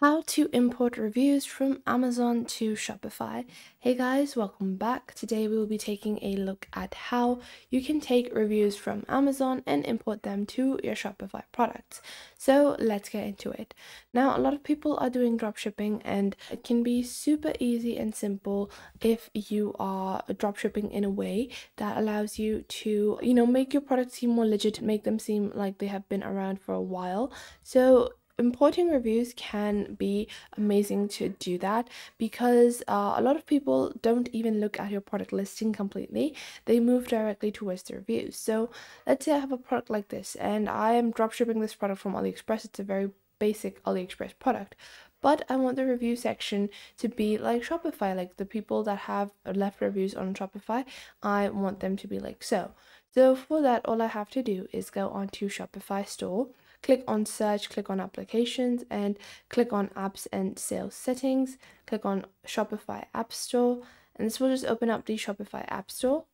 How to import reviews from Amazon to Shopify. Hey guys, welcome back. Today we will be taking a look at how you can take reviews from Amazon and import them to your Shopify products. So let's get into it. Now, a lot of people are doing dropshipping and it can be super easy and simple if you are dropshipping in a way that allows you to, you know, make your products seem more legit, make them seem like they have been around for a while. So importing reviews can be amazing to do that because uh, a lot of people don't even look at your product listing completely. They move directly towards the reviews. So let's say i have a product like this and i am dropshipping this product from aliexpress. It's a very basic aliexpress product but I want the review section to be like Shopify, like the people that have left reviews on Shopify, I want them to be like so. So for that, all I have to do is go onto Shopify store click on search, click on applications and click on apps and sales settings, click on Shopify App Store and this will just open up the Shopify App Store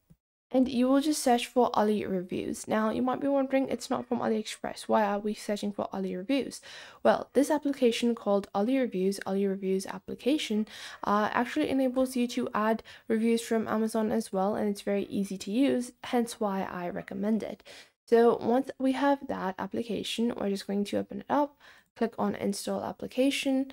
and you will just search for Ali reviews. Now you might be wondering it's not from AliExpress. Why are we searching for Ali reviews? Well, this application called Ali Reviews, Ali Reviews application, uh, actually enables you to add reviews from Amazon as well and it's very easy to use, hence why I recommend it. So once we have that application, we're just going to open it up, click on install application.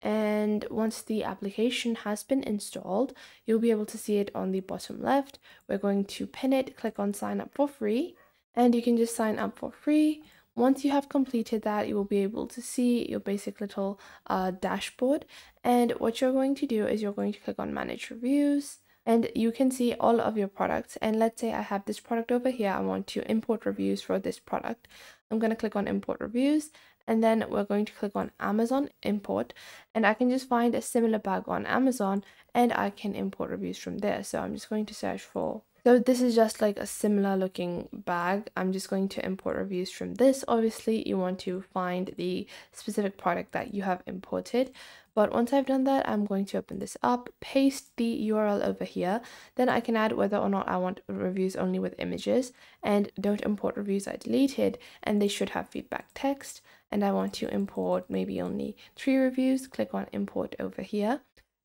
And once the application has been installed, you'll be able to see it on the bottom left. We're going to pin it, click on sign up for free, and you can just sign up for free. Once you have completed that, you will be able to see your basic little uh, dashboard. And what you're going to do is you're going to click on manage reviews and you can see all of your products and let's say I have this product over here I want to import reviews for this product I'm going to click on import reviews and then we're going to click on Amazon import and I can just find a similar bag on Amazon and I can import reviews from there so I'm just going to search for so this is just like a similar looking bag. I'm just going to import reviews from this. Obviously, you want to find the specific product that you have imported. But once I've done that, I'm going to open this up, paste the URL over here. Then I can add whether or not I want reviews only with images and don't import reviews I deleted and they should have feedback text. And I want to import maybe only three reviews. Click on import over here.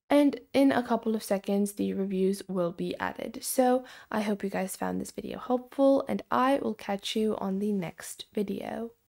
And in a couple of seconds, the reviews will be added. So I hope you guys found this video helpful and I will catch you on the next video.